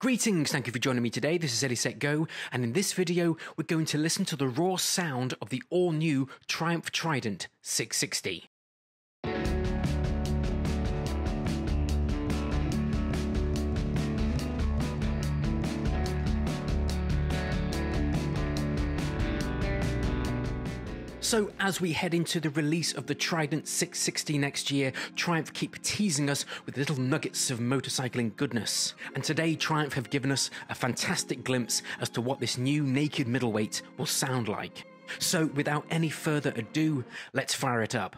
Greetings, thank you for joining me today. This is Eddie Set Go, and in this video, we're going to listen to the raw sound of the all new Triumph Trident 660. So, as we head into the release of the Trident 660 next year, Triumph keep teasing us with little nuggets of motorcycling goodness. And today, Triumph have given us a fantastic glimpse as to what this new naked middleweight will sound like. So, without any further ado, let's fire it up.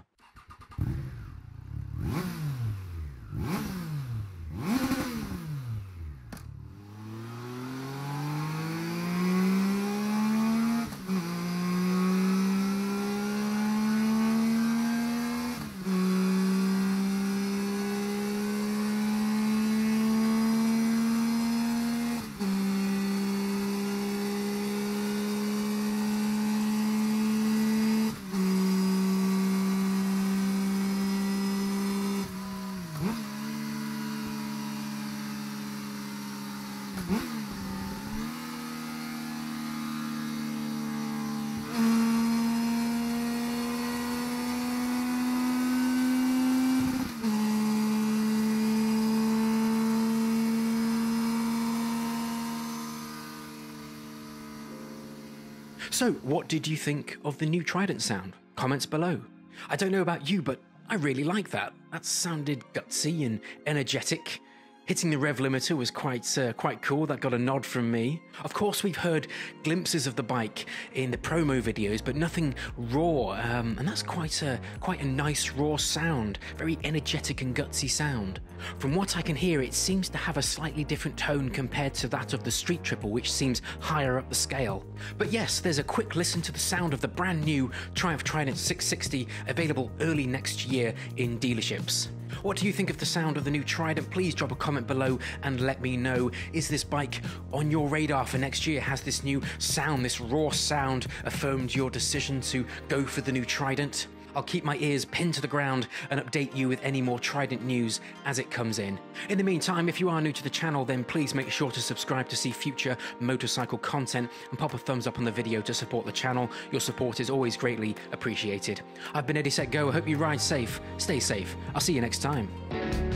So, what did you think of the new Trident sound? Comments below. I don't know about you, but I really like that. That sounded gutsy and energetic. Hitting the rev limiter was quite uh, quite cool. That got a nod from me. Of course, we've heard glimpses of the bike in the promo videos, but nothing raw. Um, and that's quite a quite a nice raw sound. Very energetic and gutsy sound. From what I can hear, it seems to have a slightly different tone compared to that of the Street Triple, which seems higher up the scale. But yes, there's a quick listen to the sound of the brand new Triumph Trident 660, available early next year in dealerships. What do you think of the sound of the new Trident? Please drop a comment below and let me know. Is this bike on your radar for next year? Has this new sound, this raw sound, affirmed your decision to go for the new Trident? I'll keep my ears pinned to the ground and update you with any more Trident news as it comes in. In the meantime, if you are new to the channel, then please make sure to subscribe to see future motorcycle content and pop a thumbs up on the video to support the channel. Your support is always greatly appreciated. I've been Eddie Set Go. I hope you ride safe, stay safe. I'll see you next time.